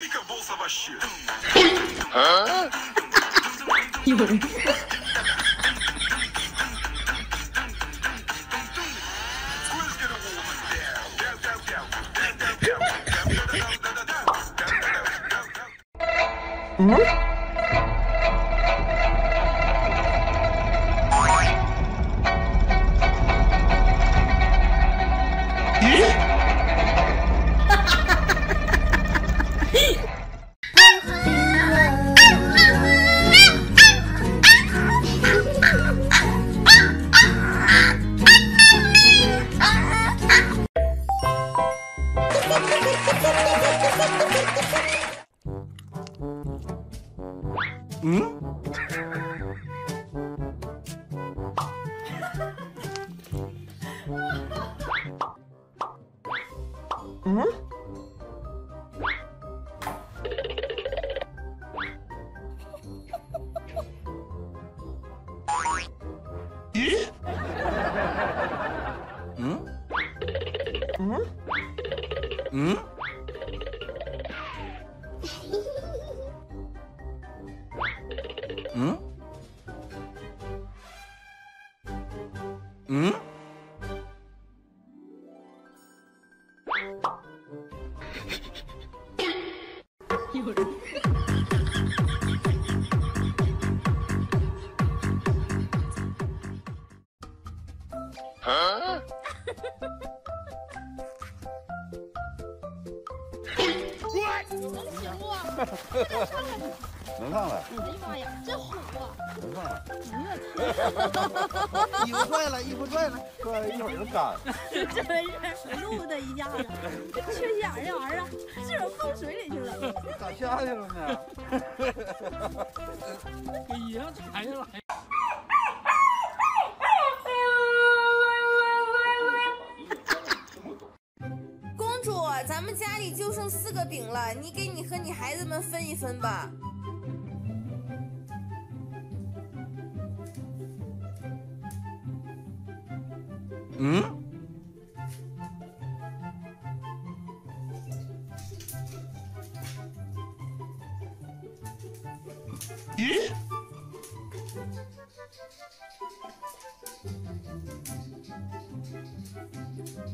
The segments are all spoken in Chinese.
Fica é bolsa baixinha. Hã? Hum? 嗯？能行不？能上来！哎呀妈呀，真虎啊！能上来！衣服拽了，衣服拽了，拽了一会儿就干了。真是录的一下子，缺心眼儿这玩意儿，是不碰水里去了？咋下去了呢？给衣裳踩下来。咱们家里就剩四个饼了，你给你和你孩子们分一分吧。嗯？咦？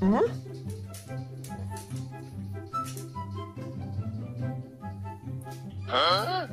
嗯？啊？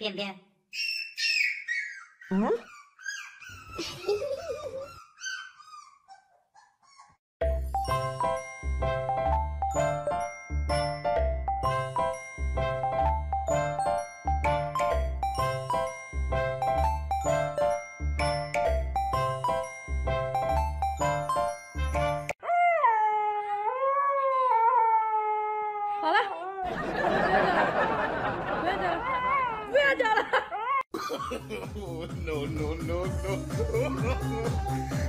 便便。嗯？好了，不要叫了，no, no, no, no.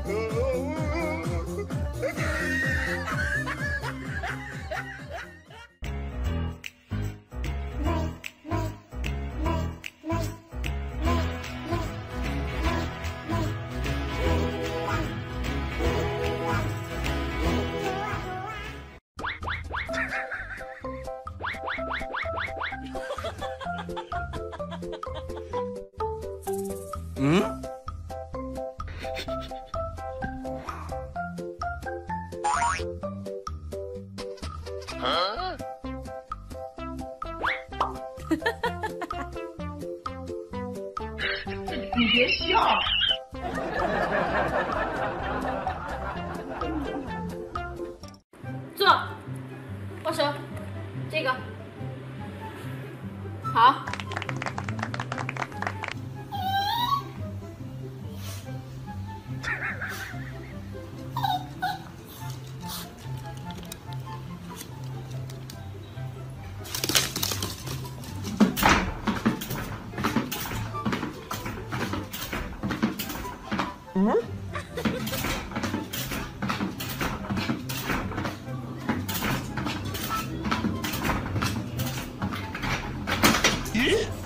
你别笑。坐，握手，这个，好。嗯。嗯。